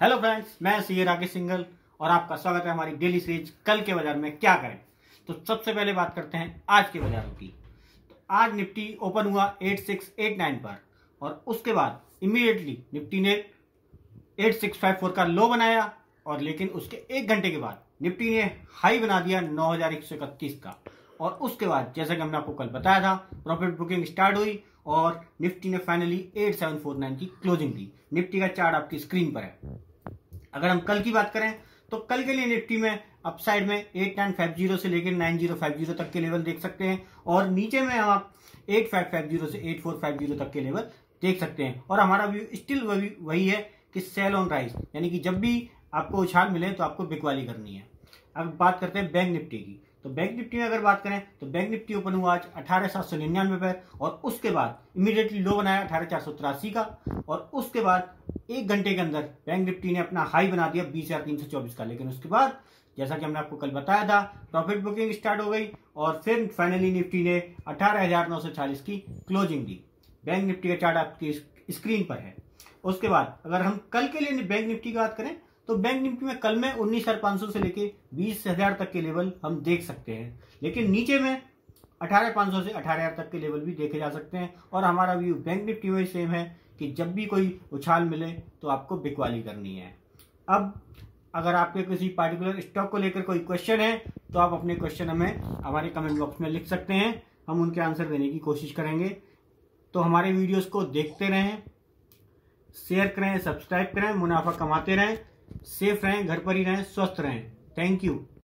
Hello friends मैं CA Rakesh Singhal और आपका स्वागत है हमारी डेली सीरीज़ कल के बाज़ार में क्या करें? तो सबसे पहले बात करते हैं आज के बाजारों की। तो आज निफ्टी ओपन हुआ 8689 पर और उसके बाद इमीडिएटली निफ्टी ने 8654 का लो बनाया और लेकिन उसके एक घंटे के बाद निफ्टी ने हाई बना दिया नौ हज़ार एक सौ इकतीस का। और उसके बाद जैसा कि हमने आपको कल बताया था प्रॉफिट बुकिंग स्टार्ट हुई और निफ्टी ने फाइनली 8749 की क्लोजिंग दी। निफ्टी का चार्ट आपकी स्क्रीन पर है। अगर हम कल की बात करें तो कल के लिए निफ्टी में अपसाइड में 8950 से लेकर 9050 तक के लेवल देख सकते हैं और नीचे में हम आप 8550 से 8450 तक के लेवल देख सकते हैं। और हमारा व्यू स्टिल वही है कि सेल ऑन राइस यानी कि जब भी आपको उछाल मिले तो आपको बिकवाली करनी है। अब बात करते हैं बैंक निफ्टी की। तो बैंक निफ्टी में अगर बात करें तो बैंक निफ्टी ओपन हुआ आज अठारह सात सौ निन्यानवे पर और उसके बाद इमीडिएटली लो बनाया अठारह चार सौ तिरासी का और उसके बाद एक घंटे के अंदर बैंक निफ्टी ने अपना हाई बना दिया बीस हज़ार तीन सौ चौबीस का। लेकिन उसके बाद, जैसा कि हमने आपको कल बताया था, प्रॉफिट बुकिंग स्टार्ट हो गई और फिर फाइनली निफ्टी ने अठारह हज़ार नौ सौ चालीस की क्लोजिंग दी। बैंक निफ्टी का चार्ट आपकी स्क्रीन पर है। उसके बाद, अगर हम कल के लिए बैंक निफ्टी की बात करें तो बैंक निफ्टी में कल में उन्नीस हज़ार पाँच सौ से लेके बीस हज़ार तक के लेवल हम देख सकते हैं। लेकिन नीचे में अठारह पाँच सौ से अठारह हज़ार तक के लेवल भी देखे जा सकते हैं। और हमारा व्यू बैंक निफ्टी में सेम है कि जब भी कोई उछाल मिले तो आपको बिकवाली करनी है। अब अगर आपके किसी पार्टिकुलर स्टॉक को लेकर कोई क्वेश्चन है तो आप अपने क्वेश्चन हमें हमारे कमेंट बॉक्स में लिख सकते हैं। हम उनके आंसर देने की कोशिश करेंगे। तो हमारे वीडियोस को देखते रहें शेयर करें सब्सक्राइब करें, मुनाफा कमाते रहें सेफ़ रहें, घर पर ही रहें, स्वस्थ रहें। Thank you